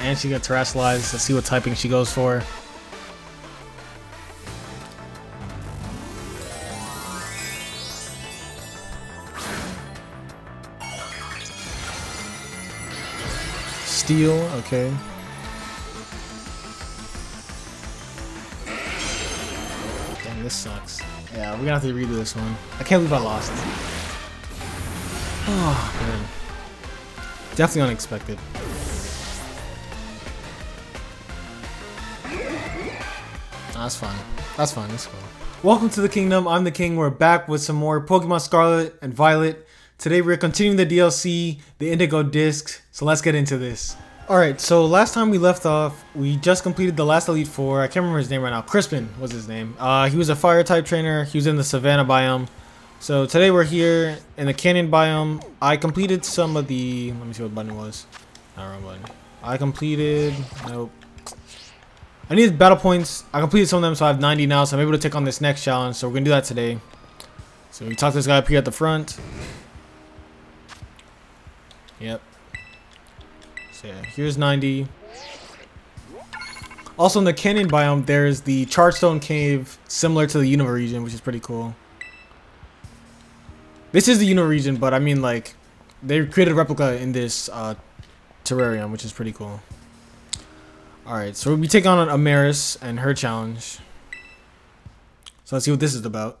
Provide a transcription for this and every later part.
And she got terastallized. Let's see what typing she goes for. Steel, okay. Damn, this sucks. Yeah, we're gonna have to redo this one. I can't believe I lost. Oh, man. Definitely unexpected. That's fine. That's fine. That's cool. Welcome to the kingdom. I'm the king. We're back with some more Pokemon Scarlet and Violet. Today we're continuing the DLC, the Indigo Disk. So let's get into this. Alright, so last time we left off, we just completed the last Elite Four. I can't remember his name right now. Crispin was his name. Uh, he was a fire type trainer. He was in the Savannah biome. So today we're here in the Canyon biome. I completed some of the... Let me see what button was. Not wrong button. I completed... Nope. I need battle points. I completed some of them, so I have 90 now, so I'm able to take on this next challenge. So we're going to do that today. So we talk to this guy up here at the front. Yep. So yeah, here's 90. Also in the Canyon biome, there's the Chargestone Cave, similar to the Unova region, which is pretty cool. This is the Unova region, but I mean like, they created a replica in this uh, terrarium, which is pretty cool. Alright, so we take on Amarys and her challenge. So let's see what this is about.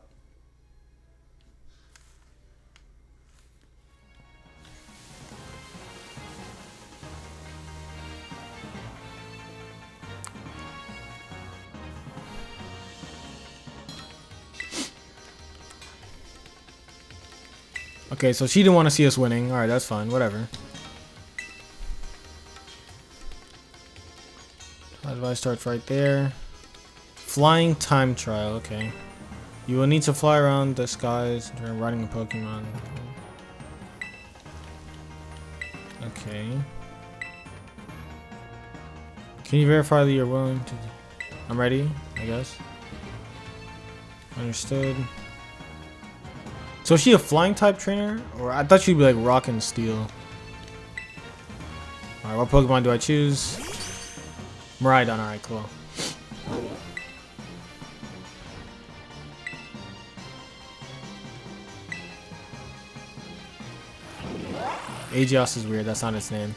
Okay, so she didn't want to see us winning. Alright, that's fine. Whatever. Starts right there. Flying time trial. Okay. You will need to fly around the skies during riding a Pokemon. Okay. Can you verify that you're willing to... I'm ready, I guess. Understood. So is she a flying type trainer? Or I thought she'd be like rock and steel. Alright, what Pokemon do I choose? Miraidon, alright, cool. Agios is weird, that's not its name.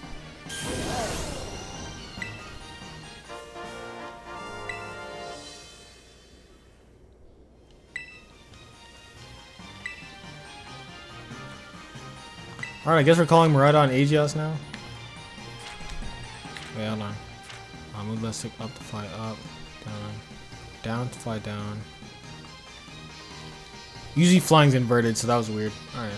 Alright, I guess we're calling Miraidon Agios now. Wait, hold on. Uh, move left stick up to fly up, down, down to fly down. Usually flying's inverted, so that was weird. Alright.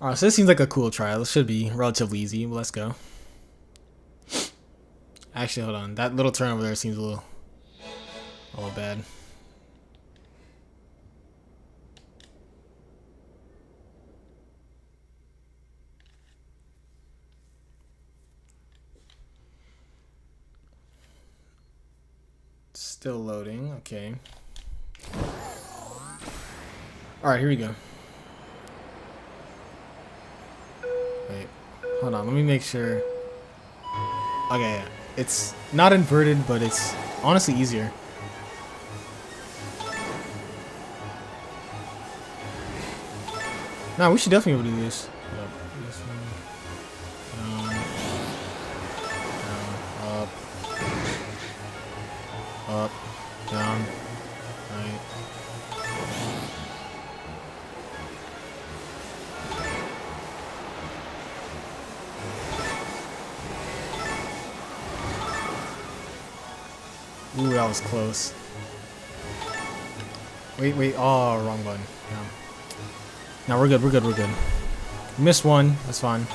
Alright, so this seems like a cool trial. This should be relatively easy. Let's go. Actually, hold on. That little turn over there seems a little, a little bad. Still loading, okay. Alright, here we go. Wait, hold on, let me make sure. Okay, it's not inverted, but it's honestly easier. Nah, we should definitely be able to do this. Ooh, that was close. Wait, wait, oh, wrong button. No, we're good, we're good, we're good. Missed one, that's fine.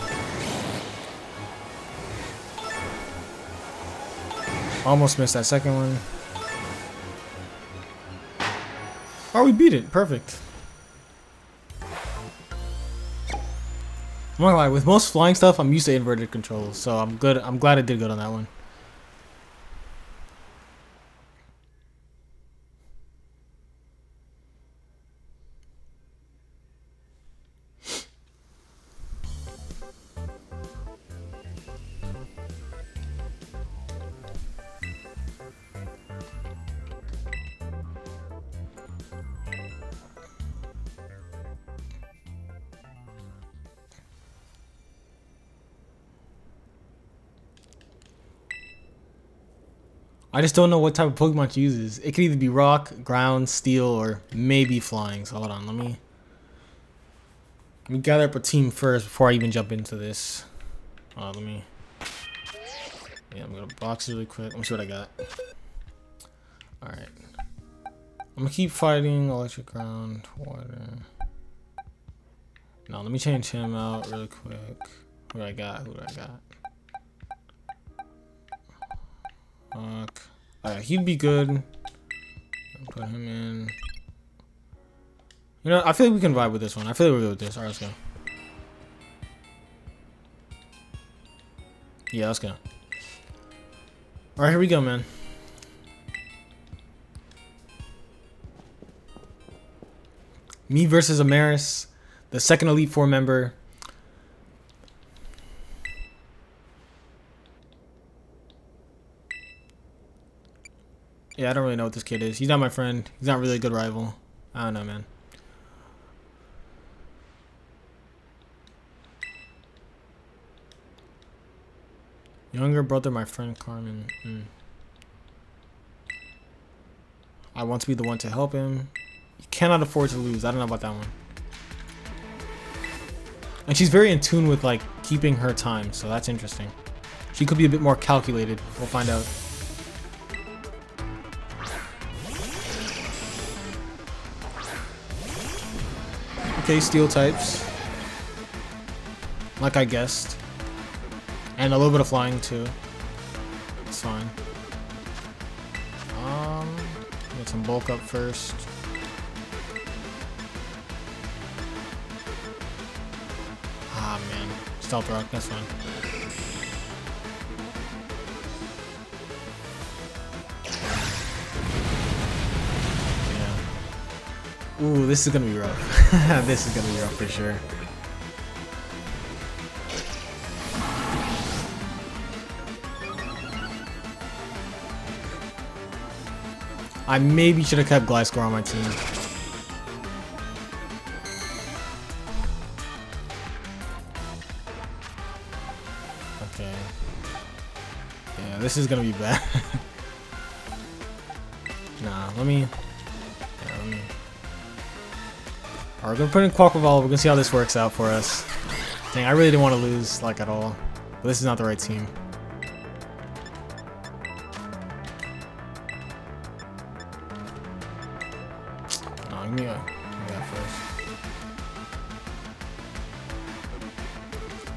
Almost missed that second one. Oh, we beat it. Perfect. I'm not gonna lie, with most flying stuff, I'm used to inverted controls, so I'm good. I'm glad I did good on that one. I just don't know what type of Pokemon she uses. It could either be rock, ground, steel, or maybe flying. So hold on, let me let me gather up a team first before I even jump into this. Uh, let me. Yeah, I'm gonna box really quick. Let me see what I got. All right. I'm gonna keep fighting electric ground, water. Now let me change him out really quick. Who do I got? Who do I got? Fuck. Alright, he'd be good. Put him in. You know, I feel like we can vibe with this one. I feel like we're good with this. Alright, let's go. Yeah, let's go. Alright, here we go, man. Me versus Amarys, the second Elite Four member. I don't really know what this kid is. He's not my friend. He's not really a good rival. I don't know, man. Younger brother, my friend Carmine. Mm. I want to be the one to help him. You cannot afford to lose. I don't know about that one. And she's very in tune with like keeping her time, so that's interesting. She could be a bit more calculated. We'll find out. Okay, steel types. Like I guessed. And a little bit of flying too. It's fine. Um, get some bulk up first. Ah man, stealth rock, that's fine. Ooh, this is gonna be rough. this is gonna be rough for sure. I maybe should have kept Gliscor on my team. Okay. Yeah, this is gonna be bad. nah, let me... Alright, we're gonna put in Quaquaval. We're gonna see how this works out for us. Dang, I really didn't want to lose, like, at all. But this is not the right team. give me, a, give me that first.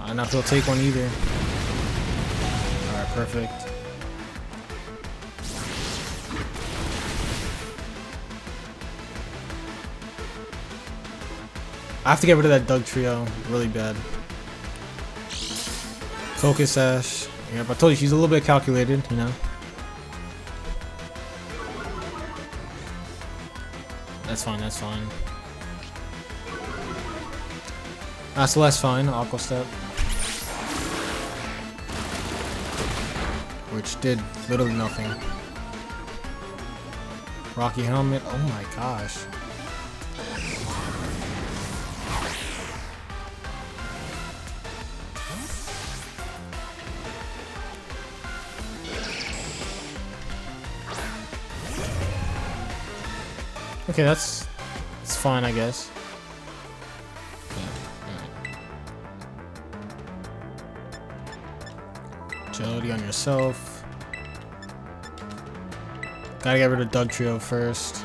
I don't know if he'll take one either. Alright, perfect. I have to get rid of that Dugtrio really bad. Focus Sash. Yep, I told you she's a little bit calculated, you know. That's fine, that's fine. Ah, that's fine, Aqua Step. Which did literally nothing. Rocky Helmet, oh my gosh. Okay, that's it's fine, I guess. Agility on yourself. Gotta get rid of Dugtrio first.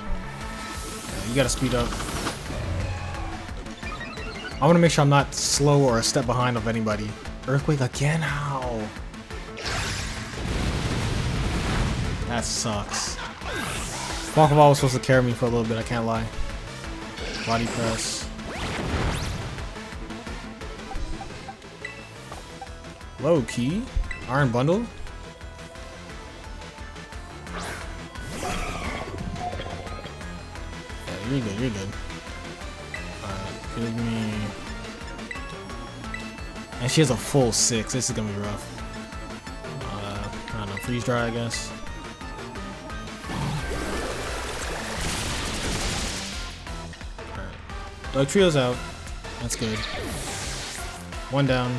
You gotta speed up. I wanna make sure I'm not slow or a step behind of anybody. Earthquake again? How? That sucks. Quaquaval was supposed to carry me for a little bit, I can't lie. Body press. Low key. Iron bundle. Yeah, you're good, you're good. Alright, give me... And she has a full six. This is gonna be rough. Uh, I don't know, freeze dry, I guess. Dugtrio's out. That's good. One down.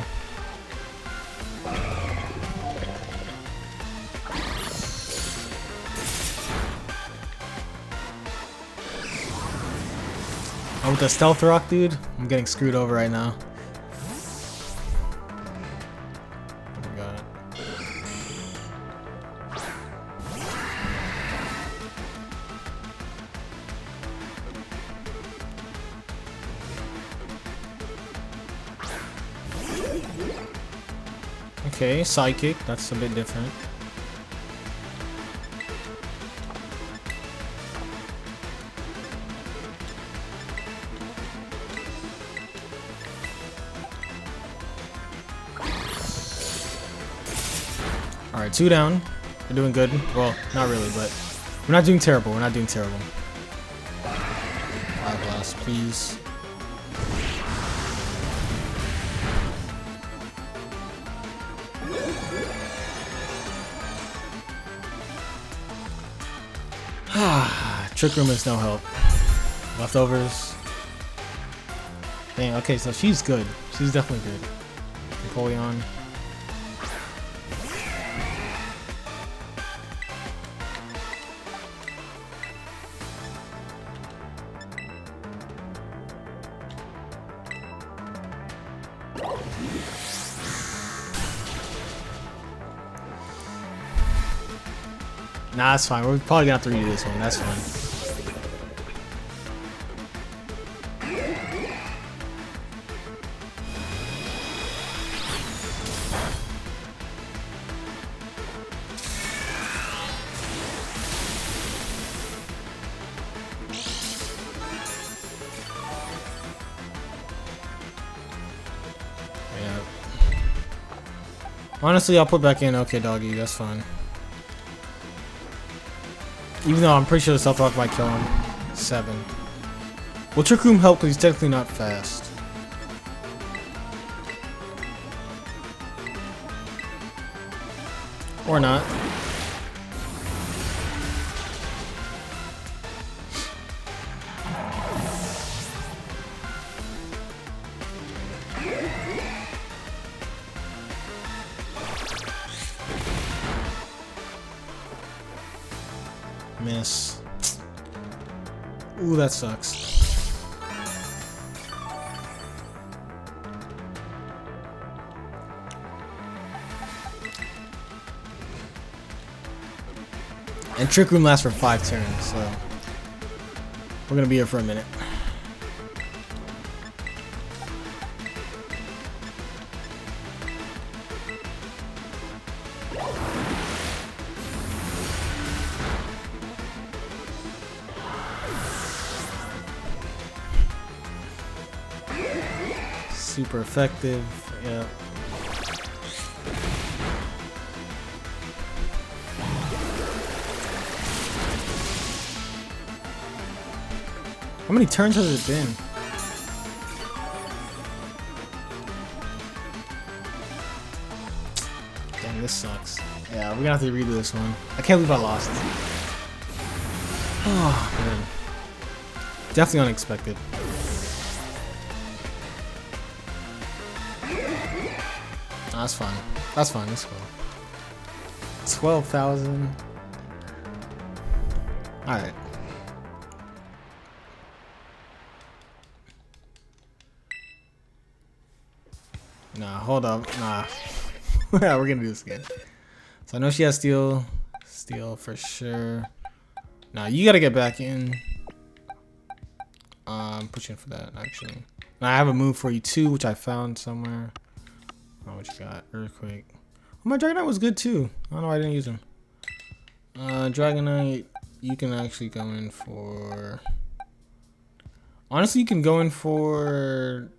Oh, with the Stealth Rock, dude? I'm getting screwed over right now. Okay, psychic, that's a bit different. Alright, two down. We're doing good. Well, not really, but we're not doing terrible. We're not doing terrible. Fire Blast, please. Trick Room is no help. Leftovers. Dang, okay, so she's good. She's definitely good. Empoleon. Nah, that's fine. We're probably gonna have to redo this one. That's fine. Honestly, I'll put back in Okidogi, that's fine. Even though I'm pretty sure the Stealth Rock might kill him. Seven. Will Trick Room help because he's technically not fast? Or not. That sucks. And Trick Room lasts for five turns, so we're gonna be here for a minute. Super effective. Yeah. How many turns has it been? Damn, this sucks. Yeah, we're gonna have to redo this one. I can't believe I lost. Oh, man. Definitely unexpected. That's fine. That's fine. That's cool. Twelve thousand. All right. Nah, hold up. Nah. yeah, we're gonna do this again. So I know she has steel. Steel for sure. Nah, you gotta get back in. Um, push in for that actually. I have a move for you too, which I found somewhere. Oh, what you got? Earthquake. Oh, my Dragonite was good too. I don't know why I didn't use him. Uh, Dragonite, you can actually go in for... Honestly, you can go in for...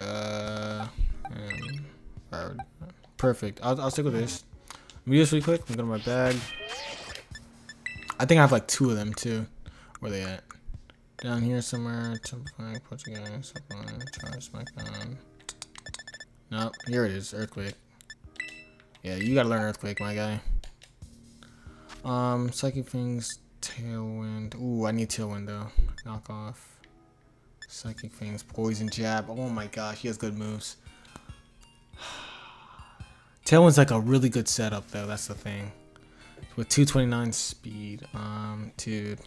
Uh, um, perfect. I'll, I'll stick with this. Let me do this really quick. I'm going to my bag. I think I have like two of them too. Where they at? Down here somewhere. Template, Portugal, supply, charge, smackdown. No, here it is, Earthquake. Yeah, you gotta learn Earthquake, my guy. Um, Psychic Fangs, Tailwind. Ooh, I need Tailwind though. Knock off. Psychic Fangs, Poison Jab. Oh my gosh, he has good moves. Tailwind's like a really good setup though, that's the thing. With 229 speed, um, dude.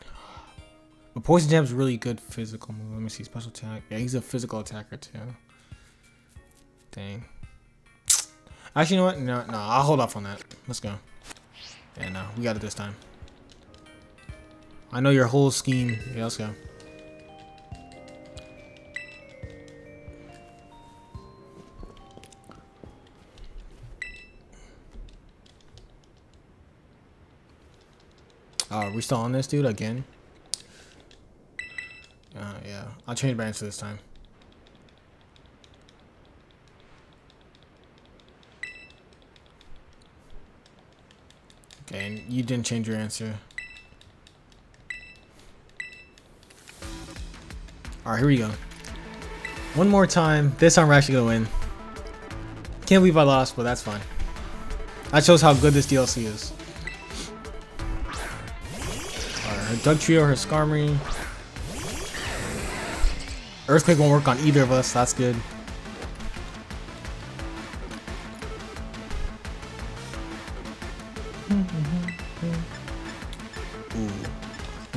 But Poison Jab's really good physical move. Let me see. Special attack. Yeah, he's a physical attacker too. Dang. Actually, you know what? No, no, I'll hold off on that. Let's go. Yeah, no, we got it this time. I know your whole scheme. Yeah, let's go. Oh, are we still on this dude again? Uh, yeah, I'll change my this time. And you didn't change your answer. Alright, here we go. One more time. This time we're actually going to win. Can't believe I lost, but that's fine. That shows how good this DLC is. Alright, her Dugtrio, her Skarmory. Earthquake won't work on either of us, that's good.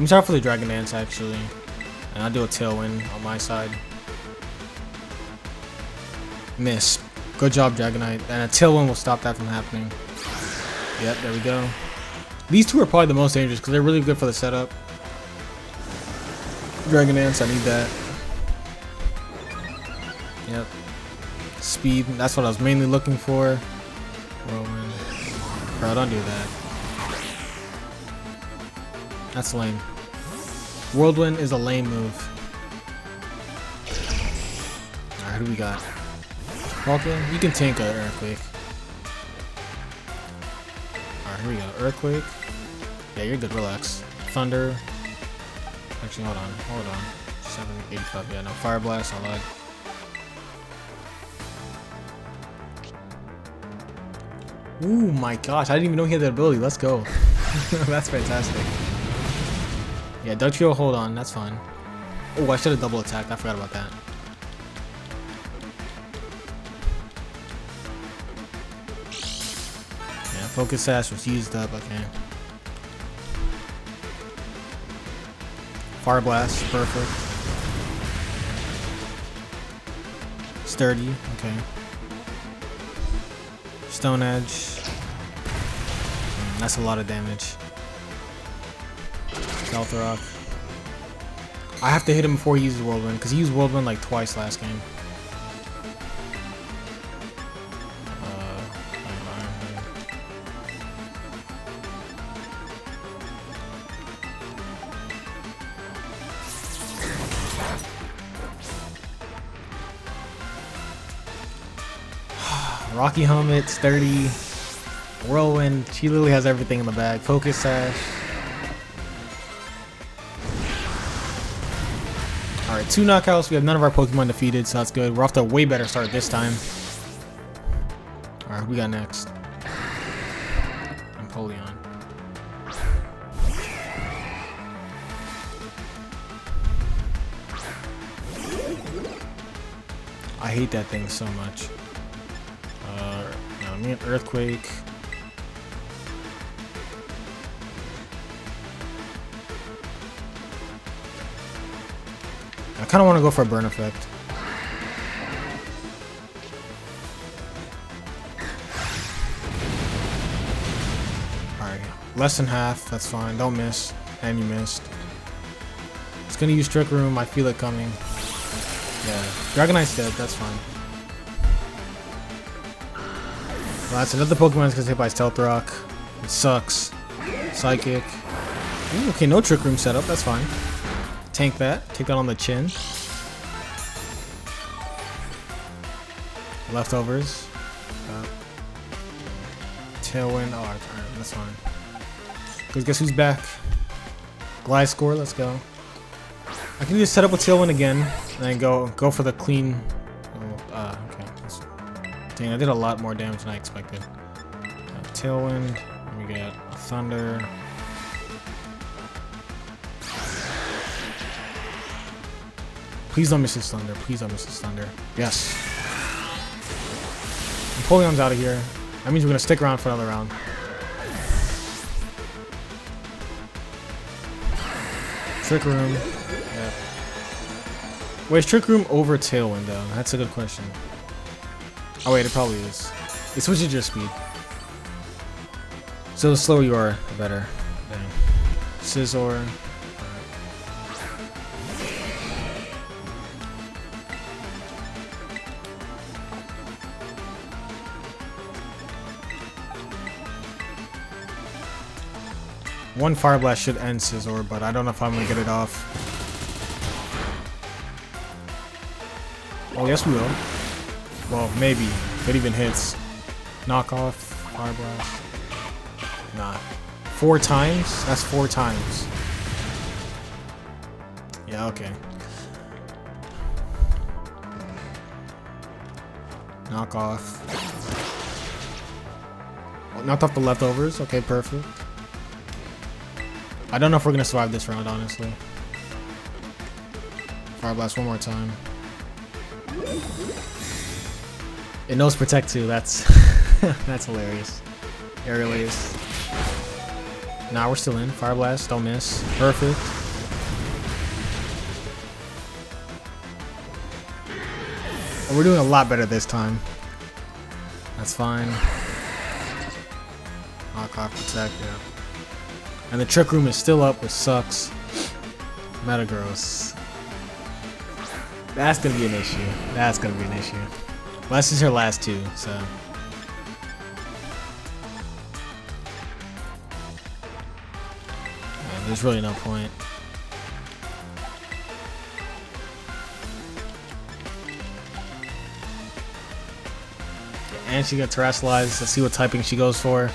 Me start for the Dragon Dance actually. And I'll do a Tailwind on my side. Miss. Good job, Dragonite. And a Tailwind will stop that from happening. Yep, there we go. These two are probably the most dangerous because they're really good for the setup. Dragon Dance, I need that. Yep. Speed, that's what I was mainly looking for. Whirlwind. Bro, don't do that. That's lame. Whirlwind is a lame move. Alright, who we got? Vulcan, you can tank an Earthquake. Alright, here we go. Earthquake. Yeah, you're good, relax. Thunder. Actually, hold on, hold on. 785, yeah, no. Fire Blast, I lied. Ooh my gosh, I didn't even know he had that ability. Let's go. That's fantastic. Yeah, Dugtrio, hold on. That's fine. Oh, I should have double attacked. I forgot about that. Yeah, Focus Sash was used up. Okay. Fire Blast, perfect. Sturdy, okay. Stone Edge. Mm, that's a lot of damage. Stealth I have to hit him before he uses Whirlwind, because he used Whirlwind like twice last game. Uh, Rocky Helmet, Sturdy, Whirlwind. She literally has everything in the bag. Focus Sash. Alright, two knockouts. We have none of our Pokemon defeated, so that's good. We're off to a way better start this time. Alright, we got next? Empoleon. I hate that thing so much. Uh, no, me an Earthquake. Kind of want to go for a burn effect. Alright, less than half, that's fine. Don't miss. And you missed. It's gonna use Trick Room, I feel it coming. Yeah, Dragonite's dead, that's fine. Well, that's another Pokemon that's gonna hit by Stealth Rock. It sucks. Psychic. Ooh, okay, no Trick Room setup, that's fine. Tank that. Take that on the chin. Leftovers. Uh, tailwind. Oh, alright, that's fine. Because guess who's back? Gliscor, let's go. I can just set up a Tailwind again, and then go go for the clean. Oh, uh, okay. That's, dang, I did a lot more damage than I expected. Uh, tailwind. We get Thunder. Please don't miss his thunder. Please don't miss his thunder. Yes. Empoleon's out of here. That means we're gonna stick around for another round. Trick Room. Yeah. Wait, is Trick Room over Tailwind though? That's a good question. Oh wait, it probably is. It switches your speed. So the slower you are, the better. Dang. Scizor. One Fire Blast should end Scizor, but I don't know if I'm gonna get it off. Oh, yes we will. Well, maybe. If it even hits. Knock off, Fire Blast. Nah. Four times? That's four times. Yeah, okay. Knock off. Knocked off the leftovers. Okay, perfect. I don't know if we're gonna survive this round, honestly. Fire Blast one more time. It knows Protect too, that's that's hilarious. Aerial Ace. Nah, we're still in. Fire Blast, don't miss. Perfect. we're doing a lot better this time. That's fine. Knock off Protect, yeah. And the Trick Room is still up, which sucks. Metagross. That's gonna be an issue. That's gonna be an issue. Well, this is her last two, so. There's really no point. And she got terastallized. Let's see what typing she goes for.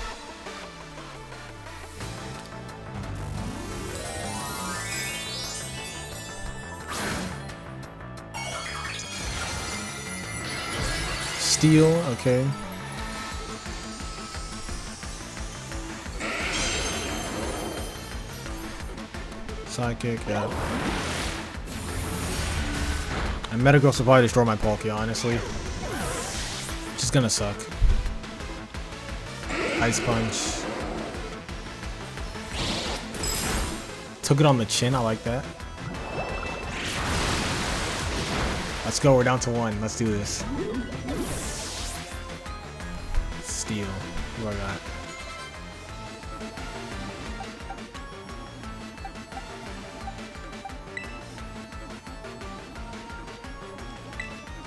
Steel, okay. Psychic, yeah. And Metagross will probably destroy my Palkia, honestly. Which is gonna suck. Ice Punch. Took it on the chin, I like that. Let's go, we're down to one. Let's do this. Who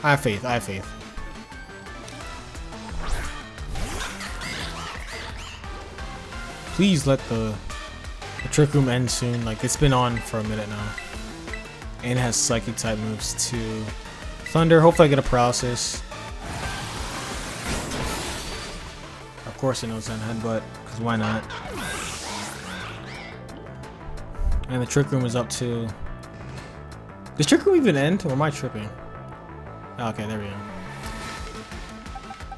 I have faith, I have faith. Please let the, the Trick Room end soon. Like, it's been on for a minute now. And it has Psychic type moves too. Thunder, hopefully I get a Paralysis. Course it knows Zen Headbutt, because why not? And the Trick Room is up too. Does Trick Room even end, or am I tripping? Oh, okay, there we go.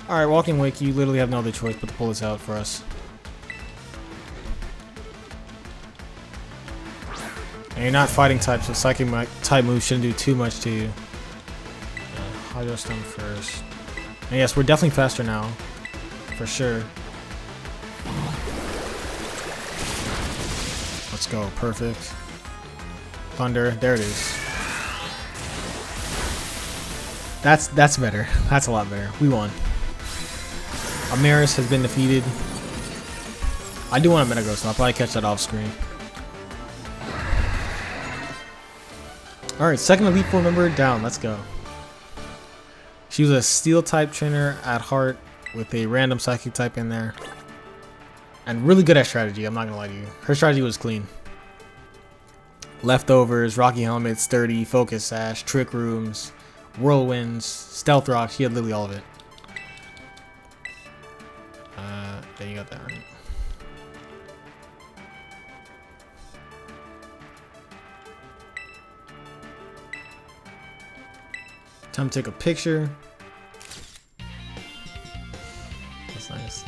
Alright, Walking Wake, you literally have no other choice but to pull this out for us. And you're not fighting type, so Psychic type moves shouldn't do too much to you. Hydro Steam first. And yes, we're definitely faster now. For sure. Let's go, perfect. Thunder, there it is. That's that's better. That's a lot better. We won. Amarys has been defeated. I do want a Metagross, so I'll probably catch that off screen. Alright, second Elite Four member down. Let's go. She was a Steel type trainer at heart with a random Psychic type in there. And really good at strategy, I'm not gonna lie to you. Her strategy was clean. Leftovers, Rocky Helmet, Sturdy, Focus Sash, Trick Rooms, Whirlwinds, Stealth Rock, she had literally all of it. Uh, you got that right. Time to take a picture. Nice.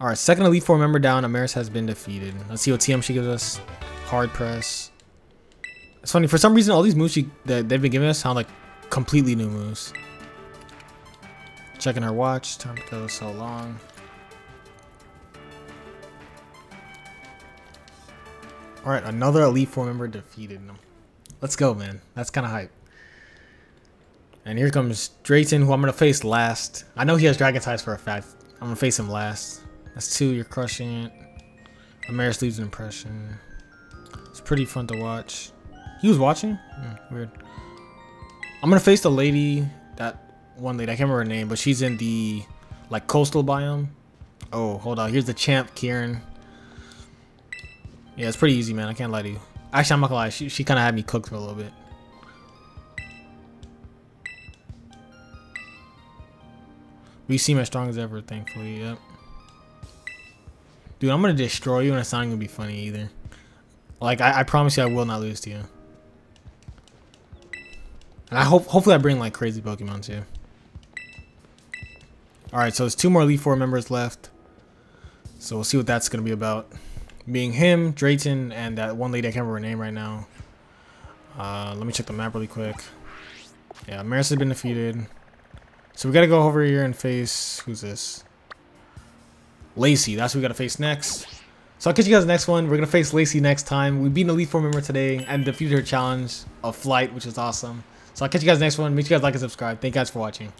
Alright, second Elite Four member down. Amarys has been defeated. Let's see what TM she gives us. Hard press. It's funny, for some reason all these moves she, that they've been giving us sound like completely new moves. Checking her watch. Time to go so long. Alright, another Elite Four member defeated. Let's go, man. That's kind of hype. And here comes Drayton, who I'm going to face last. I know he has Dragon Ties for a fact. I'm going to face him last. That's two. You're crushing it. Amarys leaves an impression. It's pretty fun to watch. He was watching? Hmm, weird. I'm going to face the lady, that one lady. I can't remember her name, but she's in the like coastal biome. Oh, hold on. Here's the champ, Kieran. Yeah, it's pretty easy, man. I can't lie to you. Actually, I'm not gonna lie. She, she kind of had me cooked for a little bit. We seem as strong as ever, thankfully. Yep. Dude, I'm gonna destroy you and it's not gonna be funny either. Like, I, I promise you I will not lose to you. And I hope, hopefully I bring like crazy Pokemon too. Alright, so there's two more Elite Four members left. So we'll see what that's gonna be about. Being him, Drayton, and that one lady I can't remember her name right now. Uh, let me check the map really quick. Yeah, Maris has been defeated. So we gotta go over here and face who's this? Lacey. That's who we gotta face next. So I'll catch you guys next one. We're gonna face Lacey next time. We beat an Elite Four member today and defeated her challenge of flight, which is awesome. So I'll catch you guys next one. Make sure you guys like and subscribe. Thank you guys for watching.